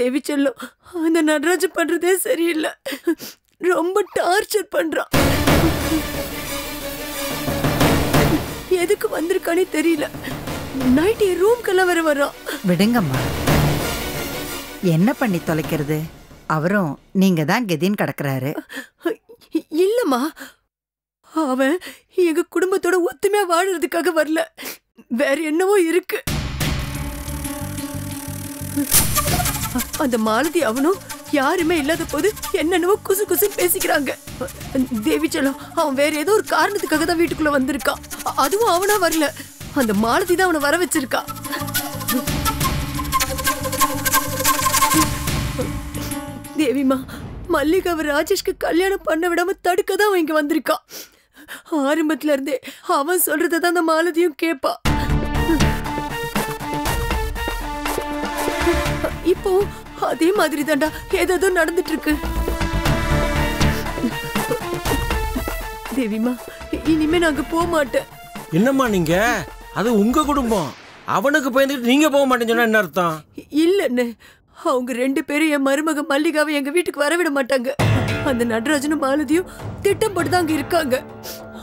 தேவி செல்லம். அந்த நடராஜ பண்றதே சரியில்லை. ரொம்ப டார்ச்சர் பண்றான் எதுக்கு வந்திருக்கானே தெரியல. நைட் என் ரூம்க்கெல்லாம் வர வர்றான் விடுங்கம்மா. என்ன பண்ணி தொலைக்கிறது? அவரும் நீங்க தான் கெதின்னு கிடக்குறாரு. இல்லம்மா. அவன் எங்க குடும்பத்தோட ஒத்துமையா வாழறதுக்காக வரல. வேற என்னவோ இருக்கு. அந்த மாலதி அவனும் யாருமே இல்லாத போது என்னென்னவோ குசு குசு பேசிக்கிறாங்க. தேவி செல்லம் அவன் வேற ஏதோ ஒரு காரணத்துக்காக தான் வீட்டுக்குள்ள வந்திருக்கான் அதுவும் அவனா வரல. அந்த மாலதி தான் அவனை வர வச்சிருக்கா. தேவிமா மல்லிகாவை ராஜேஷ்க்கு கல்யாணம் பண்ண விடாம தடுக்க தான் அவன் இங்க வந்திருக்கான் ஆரம்பத்துல இருந்தே அவன் சொல்றதை தான் அந்த மாலதியும் கேப்பா. இப்போ அதே மாதிரி தாண்டா ஏதோ நடந்துட்டு இருக்கு தேவிமா இனிமே நாங்க போக மாட்டேன். என்னம்மா நீங்க? அது உங்க குடும்பம். அவனுக்கு பயந்துட்டு நீங்க போக மாட்டேன்னு சொன்னா என்ன அர்த்தம்? இல்லன்னு அவங்க ரெண்டு பேரும் என் மருமக மல்லிகாவை எங்க வீட்டுக்கு வரவிட மாட்டாங்க. அந்த நடராஜனும் மாலதியும் திட்டம் போட்டு தான் அங்க இருக்காங்க.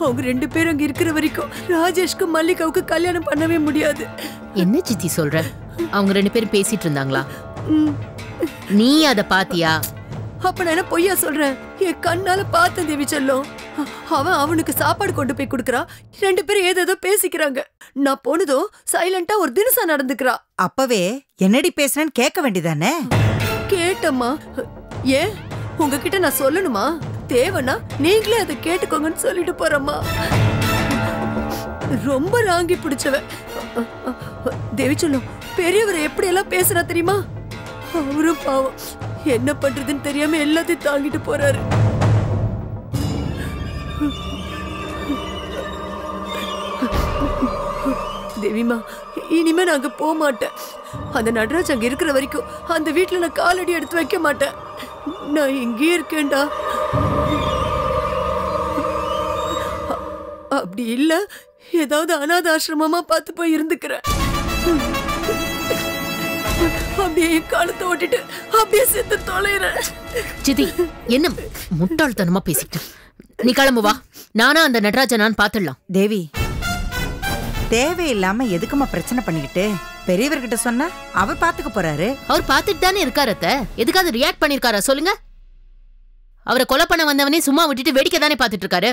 அவங்க ரெண்டு பேரும் அங்க இருக்கிற வரைக்கும் ராஜேஷ்க்கு மல்லிகாவுக்கு கல்யாணம் பண்ணவே முடியாது. என்ன சித்தி சொல்ற? அவங்க ரெண்டு பேரும் பேசிட்டு இருந்தாங்களா. நீ அத பாத்தியா? அப்ப நான் என்ன பொய்யா சொல்றேன்? என் கண்ணால பார்த்தேன் தேவி செல்லம். அவன் அவனுக்கு சாப்பாடு கொண்டு போய் கொடுக்கறான் ரெண்டு பேரும் ஏதேதோ பேசிக்கிறாங்க. நான் போனதும் சைலண்டா ஒரு தினசா நடந்துக்கிறா. அப்பவே என்னடி பேசுறேன்னு கேட்க வேண்டியதானே? கேட்டம்மா. ஏன்? உங்ககிட்ட நான் சொல்லணுமா? தேவைன்னா நீங்களே அதை கேட்டுக்கோங்கன்னு சொல்லிட்டு போறம்மா. ரொம்ப ராங்கி பிடிச்சவ தேவி சொல்லும் பெரியவர் எப்படி எல்லாம் பேசுறா தெரியுமா? அவரும் பாவம். என்ன பண்றதுன்னு தெரியாம எல்லாத்தையும் தாங்கிட்டு போறாரு. தேவிமா இனிமே நான் போக மாட்டேன். அந்த நடராஜ் அங்க இருக்கிற வரைக்கும் அந்த வீட்டுல நான் காலடி எடுத்து வைக்க மாட்டேன். நான் இங்கே இருக்கேன்டா. அப்படி இல்ல. ஏதாவது அனாத ஆசிரமமா பார்த்து போய் இருந்துக்கிறேன். அப்படியே என் காலத்தை ஓட்டிட்டு அப்படியே செத்து தொலைறேன். சித்தி என்ன முட்டாள்தனமா பேசிட்டு நீ கிளம்பு வா. நானா அந்த நடராஜனான்னு பாத்துடலாம். தேவி தேவையில்லாம எதுக்குமா பிரச்சனை பண்ணிக்கிட்டு? பெரியவர்கிட்ட சொன்னா அவர் பாத்துக்க போறாரு. அவர் பாத்துட்டு தானே இருக்காரு அத்தை. எதுக்காவது ரியாக்ட் பண்ணிருக்காரா சொல்லுங்க. அவரை கொலை பண்ண வந்தவனே சும்மா விட்டுட்டு வேடிக்கை தானே பாத்துட்டு இருக்காரு.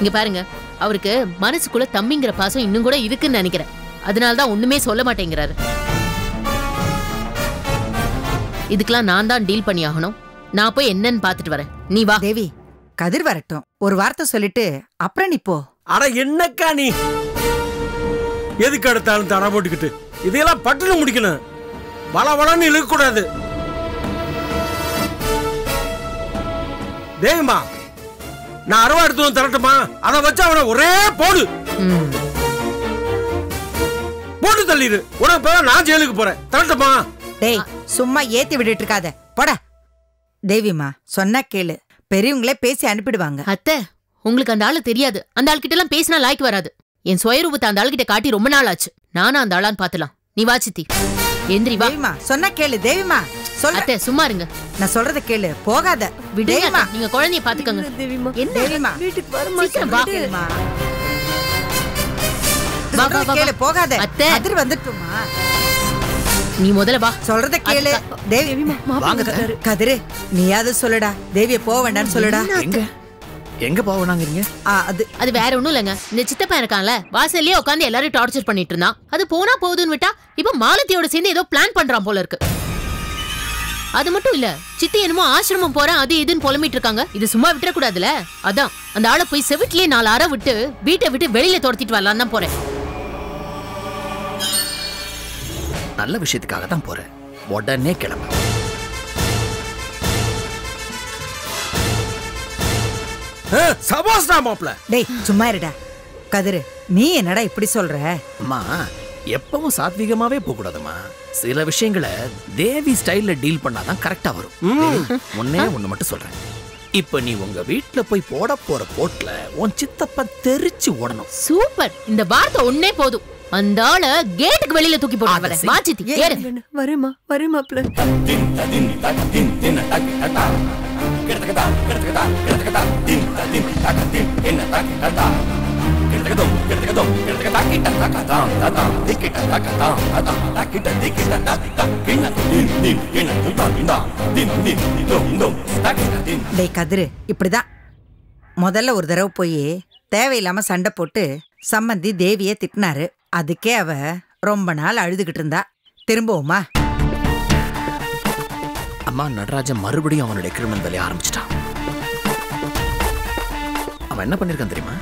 இங்க பாருங்க அவருக்கு மனசுக்குள்ள தம்பிங்கிற பாசம் இன்னும் கூட இருக்குன்னு நினைக்கிறேன். அதனால தான் ஒண்ணுமே சொல்ல மாட்டேங்கிறாரு. இதுக்கெல்லாம் நான் தான் டீல் பண்ணி ஆகணும். நான் போய் என்னன்னு பாத்துட்டு வரேன். நீ வா. தேவி கதிர் வரட்டும். ஒரு வார்த்தை சொல்லிட்டு அப்புறம் நீ போ. அட என்னக்கா நீ? எதுக்கு எடுத்தாலும் தடை போட்டுக்கிட்டு? இதையெல்லாம் பட்டுன்னு முடிக்கணும். வள வளன்னு இழுக்கக்கூடாது. தேவிமா நான் அருவா எடுத்து வந்து தரட்டுமா? அதை வச்சு அவனை ஒரே போடு. போட்டு தள்ளிடு. உனக்கு இப்பதான் நான் ஜெயிலுக்கு போறேன். தரட்டுமா டேய் சும்மா ஏத்தி விட்டுட்டு இருக்காத போடா. தேவிமா சொன்னா கேளு. பெரியவங்களே பேசி அனுப்பிடுவாங்க. அத்தை உங்களுக்கு அந்த ஆளு தெரியாது. அந்த ஆள்கிட்ட எல்லாம் பேசினா லாய்க்கு வராது. என் சுயரூபத்தை அந்த ஆள்கிட்ட காட்டி ரொம்ப நாள் ஆச்சு நானும் அந்த ஆளான்னு பாத்துலாம். நீ வா சித்தி. எந்திரி வா. சொன்னா கேளு. தேவிமா அத்தை சும்மா இருங்க. நான் சொல்றத கேளு. போகாத. அத்தை, நீங்க குழந்தைய பாத்துக்கோங்க. தேவிமா என்ன? வீட்டுக்கு சீக்கிரம் சொல்றத கேளு. போகாத. அத்தை. கதிர் வந்துட்டுமா. நீ முதல்ல வா. சொல்றத கேளு. தேவி வாங்க கதிரு நீயாவது சொல்லுடா. தேவிய போக வேண்டாம்னு சொல்லுடா. எங்க எங்க போவனாங்கிறீங்க அது அது வேற ஒண்ணும் இல்லைங்க. இந்த சித்தப்பா இருக்கான்ல வாசல்லயே உட்காந்து எல்லாரும் டார்ச்சர் பண்ணிட்டு இருந்தான் அது போனா போகுதுன்னு விட்டா இப்ப மாலத்தியோட சேர்ந்து ஏதோ பிளான் பண்றான் போல இருக்கு. அது மட்டும் இல்ல சித்தி என்னமோ ஆசிரமம் போறேன் அது இதுன்னு புலம்பிட்டு இருக்காங்க. இது சும்மா விட்டுற கூடாதுல அதான் அந்த ஆளை போய் செவிட்லயே நாலு அறை விட்டு வீட்டை விட்டு வெளியில துரத்திட்டு வரலாம் தான் போறேன். நல்ல விஷயத்துக்காக தான் போறேன். உடனே கிளம்பு. சபாஸ்டா மாப்ள. டேய் சும்மா இருடா. கதிரு நீ என்னடா இப்படி சொல்ற? அம்மா எப்பவும் சாத்வீகமாவே போக சில விஷயங்களை தேவி ஸ்டைல்ல டீல் பண்ணாதான் கரெக்டா வரும். தேவி, ஒண்ணே ஒண்ணு மட்டும் சொல்றேன். இப்ப நீ உங்க வீட்ல போய் போட போற போட்ல உன் சித்தப்ப தெரிச்சு ஓடணும். சூப்பர். இந்த வார்த்தை ஒன்னே போதும். அந்த ஆள கேட்டுக்கு வெளியில தூக்கி போட்டு அதை வரேன். செய். வா சித்தி ஏய், ஏறு. வரேம்மா வரேன் மாப்பிள்ள டேய் கதிரு இப்படிதான். முதல்ல ஒரு தடவை போய் தேவையில்லாம சண்டை போட்டு சம்மந்தி தேவிய திட்டினாரு. அதுக்கே அவ ரொம்ப நாள் அழுதுகிட்டு இருந்தா. திரும்பவுமா? அம்மா நடராஜன் மறுபடியும் அவனுடைய கிரிமினல் வேலையை ஆரம்பிச்சிட்டான். அவன் என்ன பண்ணிருக்கான் தெரியுமா?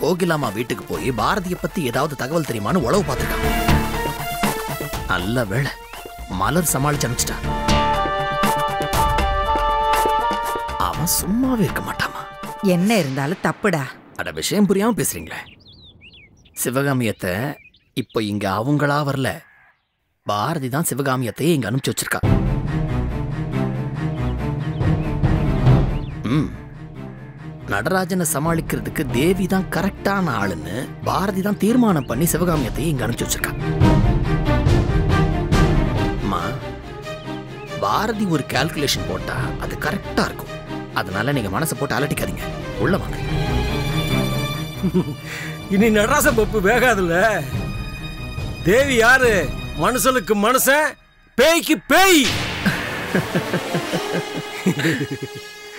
கோகிலாமா வீட்டுக்கு போய் பாரதியை பத்தி ஏதாவது தகவல் தெரியுமான்னு உளவு பார்த்திருக்கான். நல்ல வேளை மலர் சமாளிச்சு அனுப்பிச்சிட்டா அவன் சும்மாவே இருக்க மாட்டாமா? என்ன இருந்தாலும் தப்புடா. அட விஷயம் புரியாம பேசுறீங்களே. சிவகாமியத்தை இப்போ இங்க அவங்களா வரல. பாரதி தான் சிவகாமியத்தையே இங்க அனுப்பிச்சு வச்சிருக்கா. ம். நடராஜனை சமாளிக்கிறதுக்கு தேவி தான் கரெக்டான ஆளுன்னு பாரதி தான் தீர்மானம் பண்ணி சிவகாமியத்தையே இங்க அனுப்பிச்சு வச்சிருக்கா. அம்மா பாரதி ஒரு கால்குலேஷன் போட்டா அது கரெக்டா இருக்கும். அதனால நீங்க மனசை போட்டு அலட்டிக்காதீங்க. உள்ள வாங்க. இனி நடராச பப்பு வேகாதுல்ல. தேவி யாரு? மனுஷனுக்கு மனுஷன் பேய்க்கு பேய்.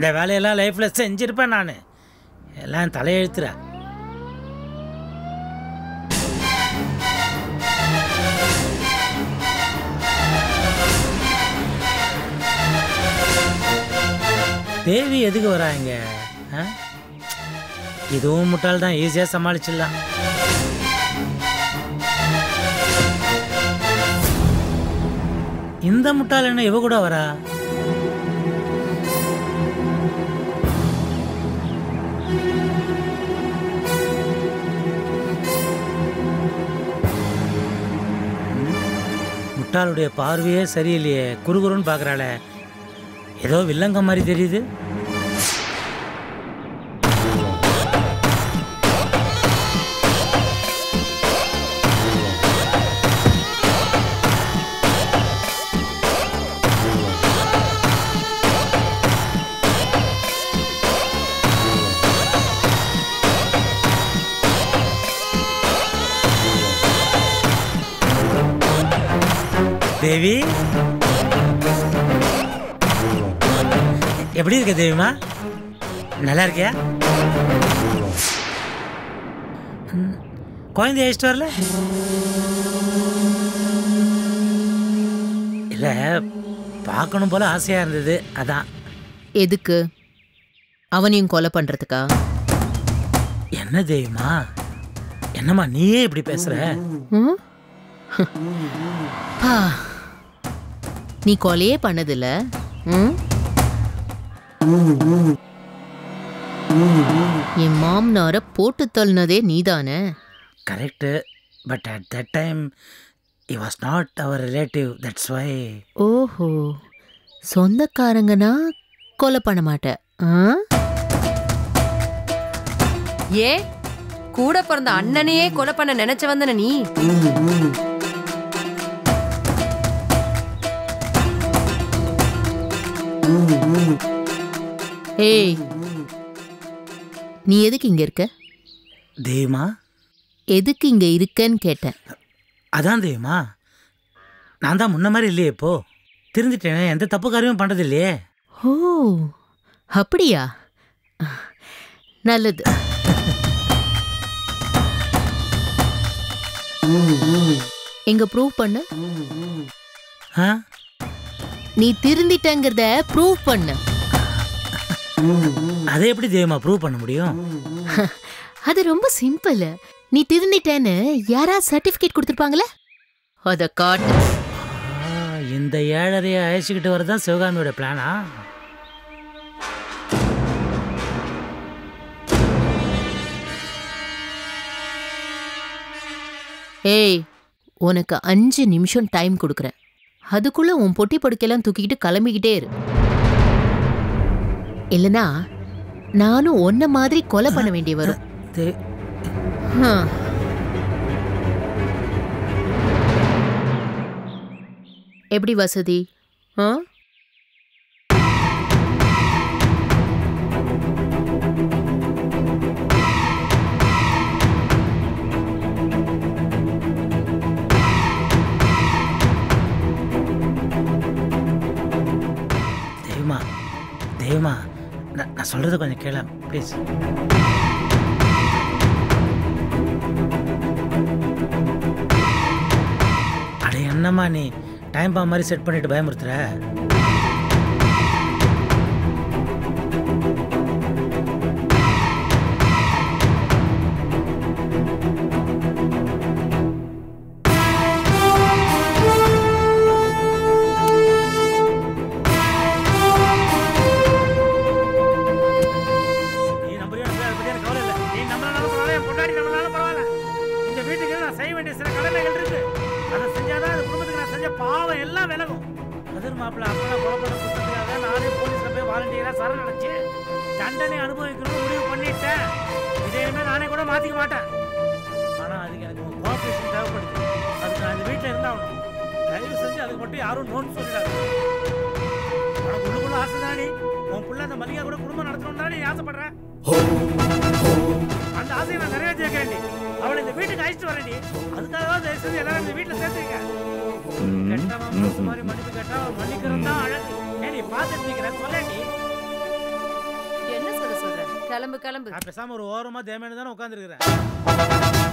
இந்த வேலையெல்லாம் லைஃப்பில் செஞ்சுருப்பேன் நான். எல்லாம் தலையெழுத்துறா. தேவி எதுக்கு வராங்க ஆ? இதுவும் முட்டால் தான் ஈஸியாக சமாளிச்சிடலாம். இந்த முட்டாள் என்ன இவ கூட வரா? முட்டாளுடைய பார்வையே சரியில்லையே. குறுகுறுன்னு பார்க்குறாளே. ஏதோ வில்லங்க மாதிரி தெரியுது. தேவி. எப்படி இருக்க தேவிமா? நல்லா இருக்கியா? குழந்தைய அழைச்சிட்டு வரல? இல்லை பார்க்கணும் போல ஆசையாக இருந்தது அதான். எதுக்கு? அவனையும் கொலை பண்றதுக்கா? என்ன தேவிமா? என்னம்மா நீயே இப்படி பேசுற? ம்? பா. நீ கொலையே பண்ணதில்ல. ம்? என் மாமனார போட்டு தள்ளினதே நீதானே? Correct but at that time I was not our relative that's why ஓஹோ. சொந்தக்காரங்கன்னா கொலை பண்ண மாட்டேன் ஆ? ஏ கூட பிறந்த அண்ணனையே கொலை பண்ண நினைச்ச வந்தன நீ? ஏய். நீ எதுக்கு இங்க இருக்க? தேவிமா எதுக்கு இங்க இருக்கன்னு கேட்டேன். அதான் தேவிமா நான் தான் முன்ன மாதிரி இல்லையே இப்போ. திருந்துட்டேனே எந்த தப்பு காரியமும் பண்ணுறது இல்லையே ஓ அப்படியா? நல்லது. எங்க ப்ரூவ் பண்ணு. நீ திருந்திட்டங்கிறத ப்ரூவ் பண்ணு. அதை எப்படி தேவிமா ப்ரூவ் பண்ண முடியும்? அது ரொம்ப சிம்பிள் நீ திருந்திட்டேன்னு யாரா சர்டிபிகேட் கொடுத்துருப்பாங்களே? அத காட்டு இந்த ஏழரையை அழைச்சிக்கிட்டு வரதான் சிவகாமியோட பிளானா ஏய் உனக்கு அஞ்சு நிமிஷம் டைம் கொடுக்குறேன். அதுக்குள்ள உன் பொட்டி படுக்கையெல்லாம் தூக்கிக்கிட்டு கிளம்பிக்கிட்டே இரு. இல்லனா நானும் உன்ன மாதிரி கொலை பண்ண வேண்டி வரும். எப்படி வசதி? ஆ? நான் நான் சொல்கிறத கொஞ்சம் கேள. ப்ளீஸ் அட என்னம்மா நீ? டைம் பா மாதிரி செட் பண்ணிட்டு பயமுறுத்துற? வாலண்டியரா சரணடைஞ்சு தண்டனை அனுபவிக்கணும்னு முடிவு பண்ணிட்டேன். இதையுமே நானே கூட மாத்திக்க மாட்டேன். ஆனா அதுக்கு எனக்கு உங்க cooperation தேவைப்படுது. அதுக்கு நான் இந்த வீட்டுல இருந்தாகணும். தயவு செஞ்சு அதுக்கு மட்டும் யாரும் நோன்னு சொல்லிடாது உனக்கு உள்ளுக்குள்ள ஆசை தானே உன் புள்ள அந்த மல்லிகா கூட குடும்பம் நடத்தணும் தானே நீ ஆசைப்படுற? அந்த ஆசையை நான் நிறைவேற்றி வைக்கிறேன் அவளை இந்த வீட்டுக்கு அழைச்சிட்டு வரேன் அதுக்காக தயவு செஞ்சு எல்லாரும் இந்த வீட்டுல சேர்த்துக்க. கெட்டவன் மாதிரி மன்னிப்பு கேட்டா மன்னிக்கிறது தான் அழகு. ஏன் நீ பார்த்துட்டு சொல்ற கிளம்பு கிளம்பு. பேசாம ஒரு ஓரமா தேமையான தானே உட்காந்துருக்கிறேன்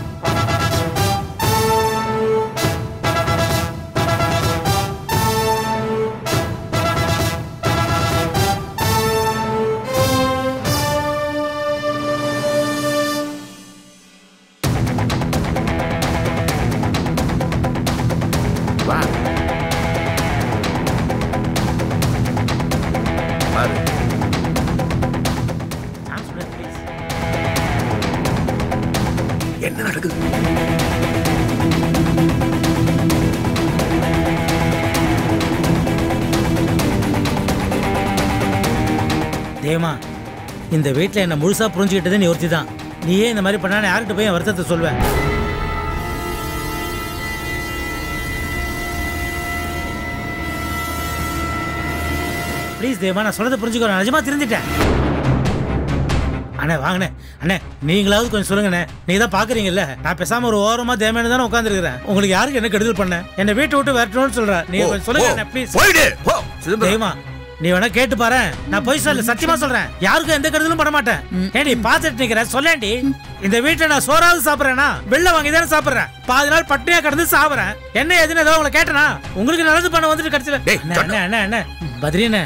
தேவமா இந்த வீட்டில் என்ன முழுசா புரிஞ்சுக்கிட்டது நீ ஒருத்தி தான் நீயே இந்த மாதிரி பண்ணா நான் யார்கிட்ட போய் வருத்தத்தை சொல்வேன் ப்ளீஸ் தேவமா நான் சொல்றதை புரிஞ்சுக்கோ நான் நிஜமா தெரிஞ்சிட்டேன். அண்ணே வாங்கண்ணே. அண்ணே நீங்களாவது கொஞ்சம் சொல்லுங்கண்ணே. நீங்க தான் பாக்குறீங்கல்ல? நான் பேசாம ஒரு ஓரமா தேவையான தானே உட்காந்துருக்கிறேன் உங்களுக்கு யாருக்கு என்ன கெடுதல் பண்ண? என்னை வீட்டை விட்டு வரட்டும்னு சொல்றேன் நீங்க கொஞ்சம் சொல்லுங்க அண்ணே ப்ளீஸ் தெய்வமா நீ வேணா கேட்டு பாரு. நான் பொய் சொல்ல சத்தியமா சொல்றேன். யாருக்கும் எந்த கருதலும் பண்ண மாட்டேன். ஏடி பாத்துட்டு நிக்கிற? சொல்லேன்டி. இந்த வீட்டுல நான் சோறாவது சாப்பிடுறேனா வெள்ள வாங்கி தானே சாப்பிடுறேன். பாதி நாள் பட்டினியா கிடந்து சாப்பிடுறேன் என்ன எதுன்னு ஏதோ உங்களை கேட்டனா? உங்களுக்கு நல்லது பண்ண வந்துட்டு கடைசியில. அண்ணே அண்ணே அண்ணே பத்ரியண்ணே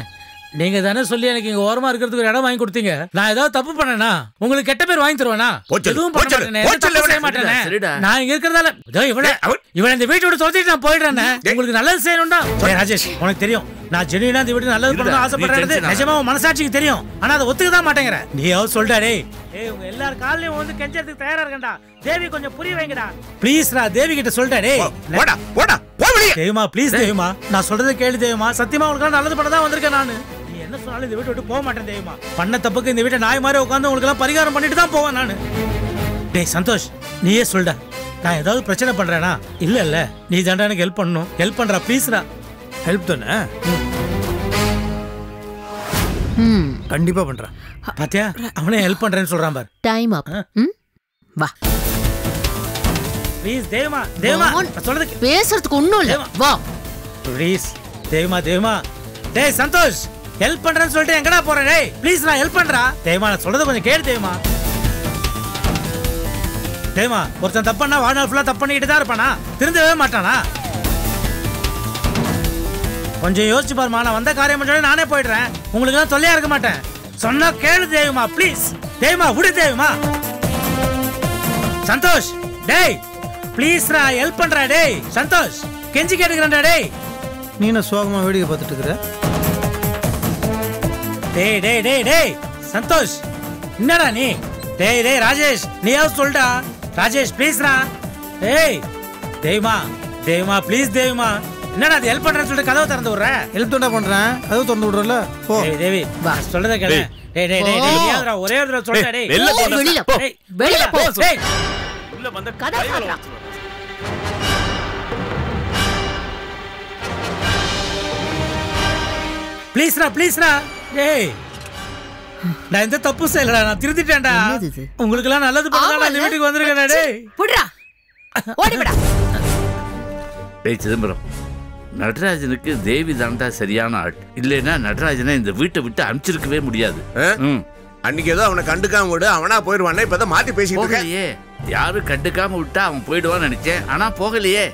நீங்க தானே சொல்லி எனக்கு இங்க ஓரமா இருக்கிறதுக்கு ஒரு இடம் வாங்கி கொடுத்தீங்க. நான் ஏதாவது தப்பு பண்ணேனா? உங்களுக்கு கெட்ட பேர் வாங்கி தருவேனா? போச்சு, எதுவும் பண்ண போச்சு, மாட்டேனே. நான் இங்க இருக்கிறதால இதோ இவள இவன் இந்த வீட்டை விட்டு துரத்திட்டு நான் போயிடுறேன். உங்களுக்கு நல்லது செய்யணும்டா. ராஜேஷ் உனக்கு தெரியும். நான் ஜெனுவினா இந்த வீட்டு நல்லது பண்ணணும் ஆசைப்படுறது. நிஜமா உன் மனசாட்சிக்கு தெரியும். ஆனா அதை ஒத்துக்க தான் மாட்டேங்கிற நீயாவது சொல்லிட்டா டேய். ஏய் உங்க எல்லார் காலையும் வந்து கெஞ்சறதுக்கு தயாரா இருக்கேன்டா. தேவி கொஞ்சம் புரிய வைங்கடா. ப்ளீஸ்டா தேவி கிட்ட சொல்லிட்டா டேய். போடா போடா தேவிமா ப்ளீஸ் தேவிமா. நான் சொல்றதை கேளு தேவிமா. சத்தியமா உங்களுக்கு நல்லது பண்ண தான் வந்திருக்கேன் நானு. நீ என்ன சொன்னாலும் இந்த வீட்டை விட்டு போக மாட்டேன் தேவிமா. பண்ண தப்புக்கு இந்த வீட்டை நாய் மாதிரி உட்காந்து உங்களுக்கு எல்லாம் பரிகாரம் பண்ணிட்டு தான் போவேன் நானு. டேய் சந்தோஷ் நீயே சொல்டா. நான் ஏதாவது பிரச்சனை பண்றேனா? இல்ல இல்ல. நீ தாண்டா எனக்கு ஹெல்ப் பண்ணணும். ஹெல்ப் பண்றா ப்ளீஸ்டா ஹெல்ப் தானே? கண்டிப்பா பண்றேன். பாத்தியா? அவனே ஹெல்ப் பண்றேன்னு சொல்றான் பார். டைம் அப் ம்? வா. ப்ளீஸ் தேவமா தேவமா. சொல்றது பேசுறதுக்கு ஒண்ணும் இல்ல. வா. ப்ளீஸ் தேவமா தேவமா. டேய் சந்தோஷ் ஹெல்ப் பண்றேன்னு சொல்லிட்டு எங்கடா போறேன் டேய் ப்ளீஸ் நான் ஹெல்ப் பண்றா தேவமா நான் சொல்றத கொஞ்சம் கேளு தேவமா. தேவமா ஒருத்தன் தப்பண்ணா வாழ்நாள் ஃபுல்லா தப்பு பண்ணிக்கிட்டு தான் இருப்பானா? திருந்தவே மாட்டானா? கொஞ்சம் யோசிச்சு பாருமா நான் வந்த காரியம் பண்ணி நானே போயிடுறேன். உங்களுக்கு எல்லாம் தொல்லையா இருக்க மாட்டேன். சொன்னா கேளு தேவமா ப்ளீஸ் தேவமா விடு தேவமா சந்தோஷ் டேய் ப்ளீஸ்ரா ஹெல்ப் பண்றா டேய். சந்தோஷ் கெஞ்சி கேட்டுக்கிறேன்டா டேய். நீ என்ன சோகமாக வேடிக்கை பார்த்துட்டு இருக்கிற? டேய் டேய் டேய் டேய். சந்தோஷ் என்னடா நீ? டேய் டேய் ராஜேஷ் நீயாவது சொல்டா. ராஜேஷ் ப்ளீஸ்ரா டேய் தேய்மா தேய்மா ப்ளீஸ் தேய்மா என்னடா அது ஹெல்ப் பண்றேன்னு சொல்லிட்டு கதவை திறந்து விடுற? ஹெல்ப் தானே பண்ணுறேன் அதுவும் திறந்து விட்றல போ. டேய் தேவி நான் சொல்றத கேளு. டேய். டேய் டேய் நீயாவதுடா, ஒரே ஒரு தடவை சொல்டா டேய் வெளில போ, வெளில போ. டேய், வெளில போ. டேய். கதை சாத்துறா. ப்ளீஸ்ரா ப்ளீஸ்ரா டேய். நான் எந்த தப்பு செய்யலடா நான் திருத்திட்டேன்டா? உங்களுக்கு எல்லாம் நல்லது பண்ணா இந்த வீட்டுக்கு வந்திருக்கேன்டா டேய். புடுறா. ஓடிவிடா டேய் சிதம்பரம். நடராஜனுக்கு தேவி தாண்டா சரியான ஆள். இல்லைன்னா நடராஜனை இந்த வீட்டை விட்டு அனுப்பிச்சிருக்கவே முடியாது. அன்னைக்கு ஏதோ அவனை கண்டுக்காம விடு அவனா போயிருவானே இப்பதான் மாத்தி பேசிட்டு யாரும் கண்டுக்காம விட்டா அவன் போயிடுவான்னு நினைச்சேன் ஆனா போகலையே.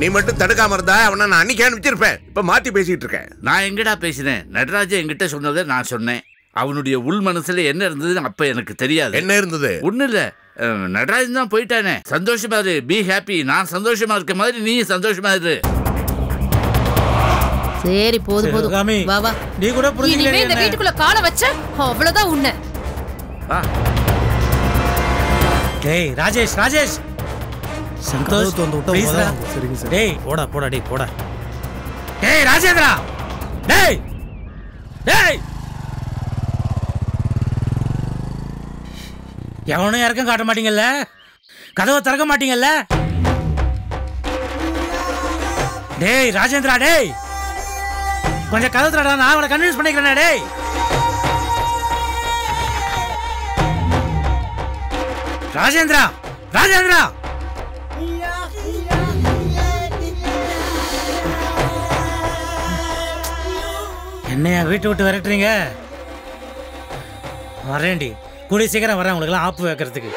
நீ மட்டும் தடுக்காம இருந்தா அவனை நான் அன்னைக்கு அனுப்பிச்சிருப்பேன். இப்ப மாத்தி பேசிட்டு இருக்கேன் நான் எங்கடா பேசினேன்? நடராஜன் என்கிட்ட சொன்னதை நான் சொன்னேன். அவனுடைய உள் மனசுல என்ன இருந்ததுன்னு அப்ப எனக்கு தெரியாது. என்ன இருந்தது? ஒண்ணு இல்ல. நடராஜன் தான் போயிட்டானே. சந்தோஷமா இரு பி ஹாப்பி நான் சந்தோஷமா இருக்க மாதிரி நீ சந்தோஷமா இரு. சரி போதும் போதும் சிவகாமி, வா வா. நீ கூட புரிஞ்சுக்கல இந்த வீட்டுக்குள்ள காலை வச்ச அவ்வளவுதான் உன்னை. வா. டேய் ராஜேஷ் ராஜேஷ். சந்தோஷ் திறந்து விட்டா. சரிங்க சார். டேய் போடா போடா டேய் போடா. டேய் ராஜேந்திரா. டேய். டேய். எவனும் இறக்கம் காட்ட மாட்டீங்கல்ல? கதவை திறக்க மாட்டீங்கல்ல? டேய் ராஜேந்திரா டேய். கொஞ்சம் கதவு திறடா நான் அவனை கன்வின்ஸ் பண்ணிக்கிறேன் டேய். ராஜேந்திரா ராஜேந்திரா. என்னையா வீட்டு விட்டு விரட்டுறீங்க? வரேன்டி. கூடிய சீக்கிரம் வரேன் உங்களுக்குலாம் ஆப்பு வைக்கிறதுக்கு.